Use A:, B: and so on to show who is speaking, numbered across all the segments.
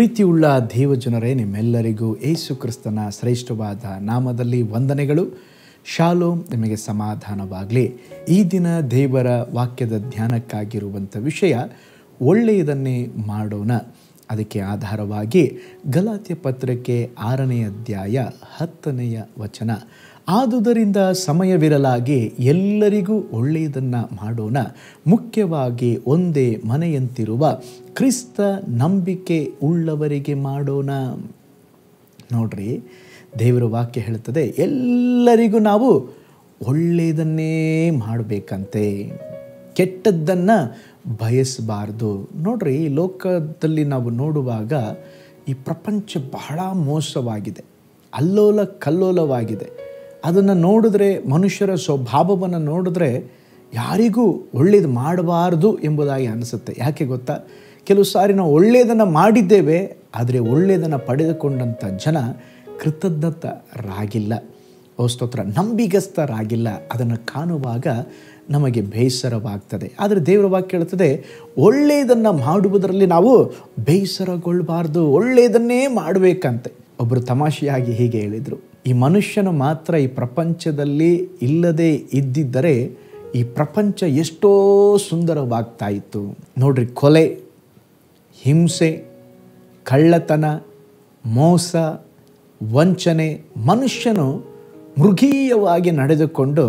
A: ಪ್ರೀತಿಯುಳ್ಳ ದೇವಜನರೇ ನಿಮ್ಮೆಲ್ಲರಿಗೂ ಏಸು ಕ್ರಿಸ್ತನ ಶ್ರೇಷ್ಠವಾದ ನಾಮದಲ್ಲಿ ವಂದನೆಗಳು ಶಾಲೋಮ್ ನಿಮಗೆ ಸಮಾಧಾನವಾಗಲಿ ಈ ದಿನ ದೇವರ ವಾಕ್ಯದ ಧ್ಯಾನಕ್ಕಾಗಿರುವಂಥ ವಿಷಯ ಒಳ್ಳೆಯದನ್ನೇ ಮಾಡೋಣ ಅದಕ್ಕೆ ಆಧಾರವಾಗಿ ಗಲಾತ್ಯ ಪತ್ರಕ್ಕೆ ಆರನೇ ಅಧ್ಯಾಯ ಹತ್ತನೆಯ ವಚನ ಆದುದರಿಂದ ಸಮಯವಿರಲಾಗಿ ಎಲ್ಲರಿಗೂ ಒಳ್ಳೆಯದನ್ನು ಮಾಡೋಣ ಮುಖ್ಯವಾಗಿ ಒಂದೇ ಮನೆಯಂತಿರುವ ಕ್ರಿಸ್ತ ನಂಬಿಕೆ ಉಳ್ಳವರಿಗೆ ಮಾಡೋಣ ನೋಡ್ರಿ ದೇವರ ವಾಕ್ಯ ಹೇಳ್ತದೆ ಎಲ್ಲರಿಗೂ ನಾವು ಒಳ್ಳೆಯದನ್ನೇ ಮಾಡಬೇಕಂತೆ ಕೆಟ್ಟದ್ದನ್ನು ಬಯಸಬಾರ್ದು ನೋಡ್ರಿ ಲೋಕದಲ್ಲಿ ನಾವು ನೋಡುವಾಗ ಈ ಪ್ರಪಂಚ ಬಹಳ ಮೋಸವಾಗಿದೆ ಅಲ್ಲೋಲ ಕಲ್ಲೋಲವಾಗಿದೆ ಅದನ್ನು ನೋಡಿದ್ರೆ ಮನುಷ್ಯರ ಸ್ವಭಾವವನ್ನು ನೋಡಿದ್ರೆ ಯಾರಿಗೂ ಒಳ್ಳೇದು ಮಾಡಬಾರ್ದು ಎಂಬುದಾಗಿ ಅನಿಸುತ್ತೆ ಯಾಕೆ ಗೊತ್ತಾ ಕೆಲವು ಸಾರಿ ನಾವು ಒಳ್ಳೆಯದನ್ನು ಮಾಡಿದ್ದೇವೆ ಆದರೆ ಒಳ್ಳೆಯದನ್ನು ಪಡೆದುಕೊಂಡಂಥ ಜನ ಕೃತಜ್ಞತರಾಗಿಲ್ಲ ಹೊಸ್ತೋತ್ರ ನಂಬಿಗಸ್ತರಾಗಿಲ್ಲ ಅದನ್ನು ಕಾಣುವಾಗ ನಮಗೆ ಬೇಸರವಾಗ್ತದೆ ಆದರೆ ದೇವರ ವಾಕ್ಯ ಹೇಳ್ತದೆ ಒಳ್ಳೆಯದನ್ನು ಮಾಡುವುದರಲ್ಲಿ ನಾವು ಬೇಸರಗೊಳ್ಳಬಾರ್ದು ಒಳ್ಳೆಯದನ್ನೇ ಮಾಡಬೇಕಂತೆ ಒಬ್ಬರು ತಮಾಷೆಯಾಗಿ ಹೀಗೆ ಹೇಳಿದರು ಈ ಮನುಷ್ಯನು ಮಾತ್ರ ಈ ಪ್ರಪಂಚದಲ್ಲಿ ಇಲ್ಲದೆ ಇದ್ದಿದ್ದರೆ ಈ ಪ್ರಪಂಚ ಎಷ್ಟೋ ಸುಂದರವಾಗ್ತಾ ಇತ್ತು ನೋಡ್ರಿ ಕೊಲೆ ಹಿಂಸೆ ಕಳ್ಳತನ ಮೋಸ ವಂಚನೆ ಮನುಷ್ಯನು ಮೃಗೀಯವಾಗಿ ನಡೆದುಕೊಂಡು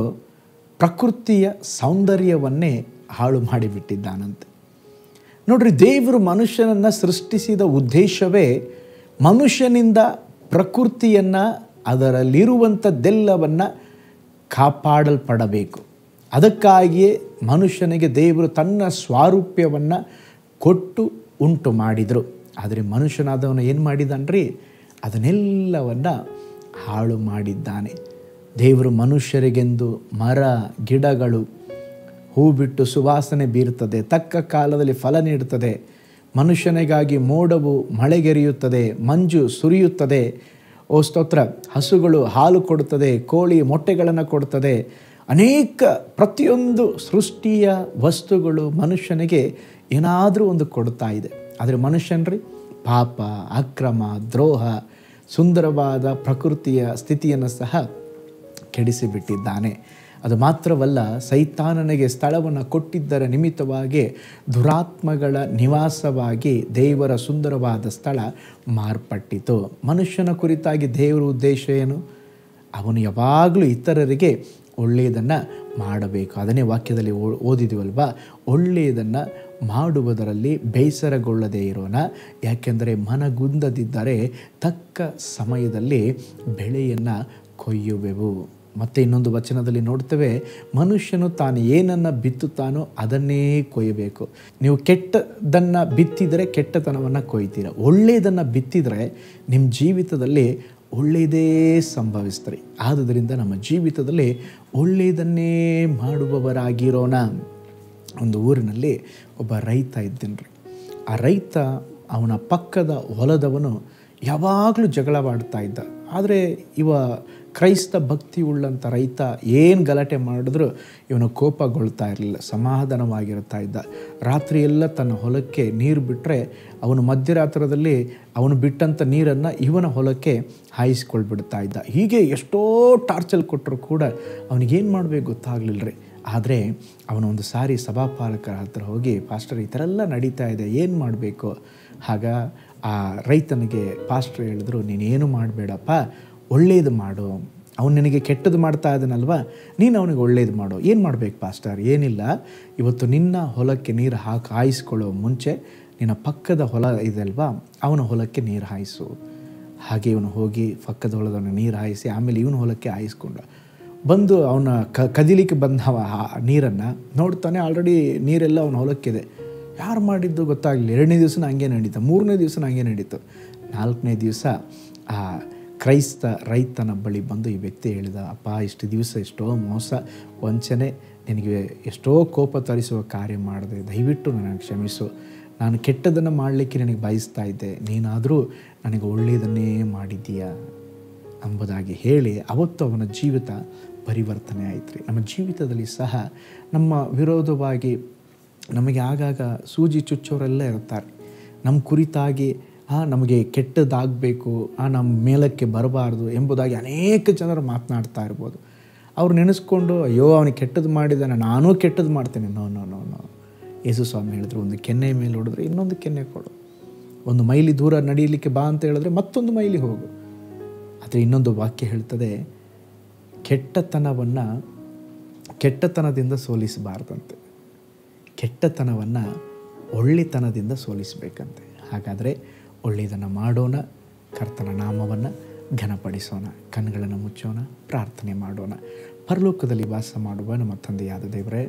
A: ಪ್ರಕೃತಿಯ ಸೌಂದರ್ಯವನ್ನೇ ಹಾಳು ಮಾಡಿಬಿಟ್ಟಿದ್ದಾನಂತೆ ನೋಡ್ರಿ ದೇವರು ಮನುಷ್ಯನನ್ನು ಸೃಷ್ಟಿಸಿದ ಉದ್ದೇಶವೇ ಮನುಷ್ಯನಿಂದ ಪ್ರಕೃತಿಯನ್ನು ಅದರಲ್ಲಿರುವಂಥದ್ದೆಲ್ಲವನ್ನು ಕಾಪಾಡಲ್ಪಡಬೇಕು ಅದಕ್ಕಾಗಿಯೇ ಮನುಷ್ಯನಿಗೆ ದೇವರು ತನ್ನ ಸ್ವಾರೂಪ್ಯವನ್ನು ಕೊಟ್ಟು ಉಂಟು ಮಾಡಿದರು ಆದರೆ ಮನುಷ್ಯನಾದವನು ಏನು ಮಾಡಿದನ್ರಿ ಅದನ್ನೆಲ್ಲವನ್ನು ಹಾಳು ಮಾಡಿದ್ದಾನೆ ದೇವರು ಮನುಷ್ಯರಿಗೆಂದು ಮರ ಗಿಡಗಳು ಹೂ ಬಿಟ್ಟು ಸುವಾಸನೆ ಬೀರುತ್ತದೆ ತಕ್ಕ ಕಾಲದಲ್ಲಿ ಫಲ ನೀಡುತ್ತದೆ ಮನುಷ್ಯನಿಗಾಗಿ ಮೋಡವು ಮಳೆಗೆರೆಯುತ್ತದೆ ಮಂಜು ಸುರಿಯುತ್ತದೆ ಓ ಸ್ತೋತ್ರ ಹಸುಗಳು ಹಾಲು ಕೊಡುತ್ತದೆ ಕೋಳಿ ಮೊಟ್ಟೆಗಳನ್ನು ಕೊಡುತ್ತದೆ ಅನೇಕ ಪ್ರತಿಯೊಂದು ಸೃಷ್ಟಿಯ ವಸ್ತುಗಳು ಮನುಷ್ಯನಿಗೆ ಏನಾದರೂ ಒಂದು ಕೊಡ್ತಾ ಇದೆ ಆದರೆ ಮನುಷ್ಯನ್ರಿ ಪಾಪ ಅಕ್ರಮ ದ್ರೋಹ ಸುಂದರವಾದ ಪ್ರಕೃತಿಯ ಸ್ಥಿತಿಯನ್ನು ಸಹ ಕೆಡಿಸಿಬಿಟ್ಟಿದ್ದಾನೆ ಅದು ಮಾತ್ರವಲ್ಲ ಸೈತಾನನಿಗೆ ಸ್ಥಳವನ್ನು ಕೊಟ್ಟಿದ್ದರ ನಿಮಿತ್ತವಾಗಿ ದುರಾತ್ಮಗಳ ನಿವಾಸವಾಗಿ ದೇವರ ಸುಂದರವಾದ ಸ್ಥಳ ಮಾರ್ಪಟ್ಟಿತು ಮನುಷ್ಯನ ಕುರಿತಾಗಿ ದೇವರ ಉದ್ದೇಶ ಏನು ಅವನು ಯಾವಾಗಲೂ ಇತರರಿಗೆ ಒಳ್ಳೆಯದನ್ನು ಮಾಡಬೇಕು ಅದನ್ನೇ ವಾಕ್ಯದಲ್ಲಿ ಓದಿದಿವಲ್ವ ಒಳ್ಳೆಯದನ್ನು ಮಾಡುವುದರಲ್ಲಿ ಬೇಸರಗೊಳ್ಳದೇ ಇರೋಣ ಯಾಕೆಂದರೆ ಮನಗುಂದದಿದ್ದರೆ ತಕ್ಕ ಸಮಯದಲ್ಲಿ ಬೆಳೆಯನ್ನು ಕೊಯ್ಯುವೆವು ಮತ್ತು ಇನ್ನೊಂದು ವಚನದಲ್ಲಿ ನೋಡ್ತೇವೆ ಮನುಷ್ಯನು ತಾನು ಏನನ್ನು ಬಿತ್ತುತ್ತಾನೋ ಅದನ್ನೇ ಕೊಯ್ಯಬೇಕು ನೀವು ಕೆಟ್ಟದನ್ನು ಬಿತ್ತಿದರೆ ಕೆಟ್ಟತನವನ್ನು ಕೊಯ್ತೀರ ಒಳ್ಳೆಯದನ್ನು ಬಿತ್ತಿದರೆ ನಿಮ್ಮ ಜೀವಿತದಲ್ಲಿ ಒಳ್ಳೆಯದೇ ಸಂಭವಿಸ್ತಾರೆ ಆದುದರಿಂದ ನಮ್ಮ ಜೀವಿತದಲ್ಲಿ ಒಳ್ಳೆಯದನ್ನೇ ಮಾಡುವವರಾಗಿರೋಣ ಒಂದು ಊರಿನಲ್ಲಿ ಒಬ್ಬ ರೈತ ಇದ್ದೇನ್ರಿ ಆ ರೈತ ಅವನ ಪಕ್ಕದ ಹೊಲದವನು ಯಾವಾಗಲೂ ಜಗಳವಾಡ್ತಾ ಇದ್ದ ಆದರೆ ಇವ ಕ್ರೈಸ್ತ ಭಕ್ತಿ ಉಳ್ಳಂಥ ರೈತ ಏನು ಗಲಾಟೆ ಮಾಡಿದ್ರು ಇವನು ಕೋಪಗೊಳ್ತಾ ಇರಲಿಲ್ಲ ಸಮಾಧಾನವಾಗಿರ್ತಾ ಇದ್ದ ರಾತ್ರಿ ತನ್ನ ಹೊಲಕ್ಕೆ ನೀರು ಬಿಟ್ಟರೆ ಅವನು ಮಧ್ಯರಾತ್ರದಲ್ಲಿ ಅವನು ಬಿಟ್ಟಂಥ ನೀರನ್ನು ಇವನ ಹೊಲಕ್ಕೆ ಹಾಯಿಸ್ಕೊಳ್ಬಿಡ್ತಾ ಇದ್ದ ಹೀಗೆ ಎಷ್ಟೋ ಟಾರ್ಚಲ್ ಕೊಟ್ಟರು ಕೂಡ ಅವನಿಗೇನು ಮಾಡಬೇಕು ಗೊತ್ತಾಗಲಿಲ್ಲ ರೀ ಆದರೆ ಅವನು ಒಂದು ಸಾರಿ ಸಭಾಪಾಲಕರ ಹತ್ರ ಹೋಗಿ ಪಾಸ್ಟರ್ ಈ ಥರ ಎಲ್ಲ ನಡೀತಾ ಇದೆ ಏನು ಮಾಡಬೇಕು ಆಗ ಆ ರೈತನಿಗೆ ಪಾಸ್ಟರ್ ಹೇಳಿದ್ರು ನೀನೇನು ಮಾಡಬೇಡಪ್ಪ ಒಳ್ಳೇದು ಮಾಡು ಅವನು ನಿನಗೆ ಕೆಟ್ಟದ್ದು ಮಾಡ್ತಾ ಇದ್ದಾನಲ್ವ ನೀನು ಅವನಿಗೆ ಒಳ್ಳೇದು ಮಾಡು ಏನು ಮಾಡಬೇಕು ಪಾಸ್ಟರ್ ಏನಿಲ್ಲ ಇವತ್ತು ನಿನ್ನ ಹೊಲಕ್ಕೆ ನೀರು ಹಾಕಿ ಹಾಯಿಸ್ಕೊಳ್ಳೋ ಮುಂಚೆ ನಿನ್ನ ಪಕ್ಕದ ಹೊಲ ಇದೆಯಲ್ವಾ ಅವನ ಹೊಲಕ್ಕೆ ನೀರು ಹಾಯಿಸು ಹಾಗೆ ಇವನು ಹೋಗಿ ಪಕ್ಕದ ಹೊಲದವನ ನೀರು ಹಾಯಿಸಿ ಆಮೇಲೆ ಇವನ ಹೊಲಕ್ಕೆ ಹಾಯಿಸ್ಕೊಂಡ ಬಂದು ಅವನ ಕ ಕದಿಲಿಕ್ಕೆ ಬಂದವ ನೀರನ್ನು ನೋಡ್ತಾನೆ ಆಲ್ರೆಡಿ ನೀರೆಲ್ಲ ಅವನ ಹೊಲಕ್ಕಿದೆ ಯಾರು ಮಾಡಿದ್ದು ಗೊತ್ತಾಗಲಿಲ್ಲ ಎರಡನೇ ದಿವಸನ ಹಂಗೆ ನಡೀತು ಮೂರನೇ ದಿವಸನ ಹಂಗೆ ನಡೀತು ನಾಲ್ಕನೇ ದಿವಸ ಆ ಕ್ರೈಸ್ತ ರೈತನ ಬಳಿ ಬಂದು ಈ ವ್ಯಕ್ತಿ ಹೇಳಿದ ಅಪ್ಪ ಇಷ್ಟು ದಿವಸ ಎಷ್ಟೋ ಮೋಸ ವಂಚನೆ ನಿನಗೆ ಎಷ್ಟೋ ಕೋಪ ತರಿಸುವ ಕಾರ್ಯ ಮಾಡಿದೆ ದಯವಿಟ್ಟು ನನಗೆ ಕ್ಷಮಿಸು ನಾನು ಕೆಟ್ಟದನ್ನು ಮಾಡಲಿಕ್ಕೆ ನನಗೆ ಬಯಸ್ತಾ ಇದ್ದೆ ನೀನಾದರೂ ನನಗೆ ಒಳ್ಳೆಯದನ್ನೇ ಮಾಡಿದ್ದೀಯಾ ಎಂಬುದಾಗಿ ಹೇಳಿ ಅವತ್ತು ಅವನ ಜೀವಿತ ಪರಿವರ್ತನೆ ಆಯ್ತು ರೀ ನಮ್ಮ ಜೀವಿತದಲ್ಲಿ ಸಹ ನಮ್ಮ ವಿರೋಧವಾಗಿ ನಮಗೆ ಆಗಾಗ ಸೂಜಿ ಚುಚ್ಚೋರೆಲ್ಲ ಇರ್ತಾರೆ ನಮ್ಮ ಕುರಿತಾಗಿ ನಮಗೆ ಕೆಟ್ಟದಾಗಬೇಕು ನಮ್ಮ ಮೇಲಕ್ಕೆ ಬರಬಾರ್ದು ಎಂಬುದಾಗಿ ಅನೇಕ ಜನರು ಮಾತನಾಡ್ತಾ ಇರ್ಬೋದು ಅವ್ರು ನೆನೆಸ್ಕೊಂಡು ಅಯ್ಯೋ ಅವನಿಗೆ ಕೆಟ್ಟದ್ದು ಮಾಡಿದ್ದಾನೆ ನಾನೂ ಕೆಟ್ಟದ್ದು ಮಾಡ್ತೇನೆ ನೋ ನೋ ನೋ ನೋ ಯೇಸು ಸ್ವಾಮಿ ಹೇಳಿದ್ರು ಒಂದು ಕೆನ್ನೆ ಮೇಲೆ ಹೊಡೆದ್ರೆ ಇನ್ನೊಂದು ಕೆನ್ನೆ ಕೊಡು ಒಂದು ಮೈಲಿ ದೂರ ನಡೀಲಿಕ್ಕೆ ಬಾ ಅಂತ ಹೇಳಿದ್ರೆ ಮತ್ತೊಂದು ಮೈಲಿ ಹೋಗು ಆದರೆ ಇನ್ನೊಂದು ವಾಕ್ಯ ಹೇಳ್ತದೆ ಕೆಟ್ಟತನವನ್ನು ಕೆಟ್ಟತನದಿಂದ ಸೋಲಿಸಬಾರ್ದಂತೆ ಕೆಟ್ಟತನವನ್ನು ಒಳ್ಳೆತನದಿಂದ ಸೋಲಿಸಬೇಕಂತೆ ಹಾಗಾದರೆ ಒಳ್ಳೆಯದನ್ನು ಮಾಡೋಣ ಕರ್ತನ ನಾಮವನ್ನು ಘನಪಡಿಸೋಣ ಕಣ್ಗಳನ್ನು ಮುಚ್ಚೋಣ ಪ್ರಾರ್ಥನೆ ಮಾಡೋಣ ಪರಲೋಕದಲ್ಲಿ ವಾಸ ಮಾಡುವ ನಮ್ಮ ತಂದೆಯಾದ ದೇವರೇ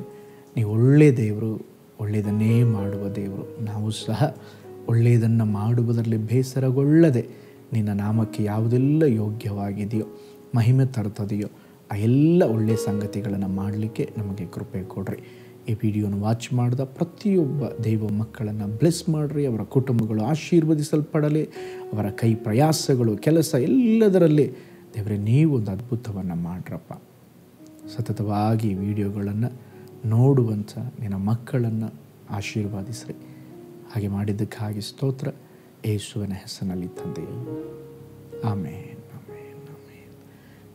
A: ನೀವು ಒಳ್ಳೆಯ ದೇವರು ಒಳ್ಳೆಯದನ್ನೇ ಮಾಡುವ ದೇವರು ನಾವು ಸಹ ಒಳ್ಳೆಯದನ್ನು ಮಾಡುವುದರಲ್ಲಿ ಬೇಸರಗೊಳ್ಳದೆ ನಿನ್ನ ನಾಮಕ್ಕೆ ಯಾವುದೆಲ್ಲ ಯೋಗ್ಯವಾಗಿದೆಯೋ ಮಹಿಮೆ ತರ್ತದೆಯೋ ಆ ಎಲ್ಲ ಒಳ್ಳೆಯ ಸಂಗತಿಗಳನ್ನು ಮಾಡಲಿಕ್ಕೆ ನಮಗೆ ಕೃಪೆ ಕೊಡ್ರಿ ಈ ವಿಡಿಯೋನ ವಾಚ್ ಮಾಡಿದ ಪ್ರತಿಯೊಬ್ಬ ದೈವ ಮಕ್ಕಳನ್ನು ಬ್ಲೆಸ್ ಮಾಡಿರಿ ಅವರ ಕುಟುಂಬಗಳು ಆಶೀರ್ವದಿಸಲ್ಪಡಲಿ ಅವರ ಕೈ ಪ್ರಯಾಸಗಳು ಕೆಲಸ ಎಲ್ಲದರಲ್ಲಿ ದೇವರೇ ನೀವು ಒಂದು ಅದ್ಭುತವನ್ನು ಮಾಡ್ರಪ್ಪ ಸತತವಾಗಿ ವಿಡಿಯೋಗಳನ್ನು ನೋಡುವಂಥ ನಿನ್ನ ಮಕ್ಕಳನ್ನು ಆಶೀರ್ವಾದಿಸ್ರಿ ಹಾಗೆ ಮಾಡಿದ್ದಕ್ಕಾಗಿ ಸ್ತೋತ್ರ ಯೇಸುವಿನ ಹೆಸರಿನಲ್ಲಿ ತಂದೆ ಆಮೇನ್ ಆಮೇನ್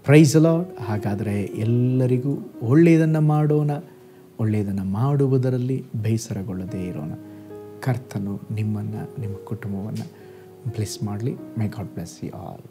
A: ಪ್ರೈಸ್ ಅಲಾಡ್ ಹಾಗಾದರೆ ಎಲ್ಲರಿಗೂ ಒಳ್ಳೆಯದನ್ನು ಮಾಡೋಣ ಒಳ್ಳೆಯದನ್ನು ಮಾಡುವುದರಲ್ಲಿ ಬೇಸರಗೊಳ್ಳದೇ ಇರೋಣ ಕರ್ತನು ನಿಮ್ಮನ್ನು ನಿಮ್ಮ ಕುಟುಂಬವನ್ನು ಬ್ಲೆಸ್ ಮಾಡಲಿ my God bless you all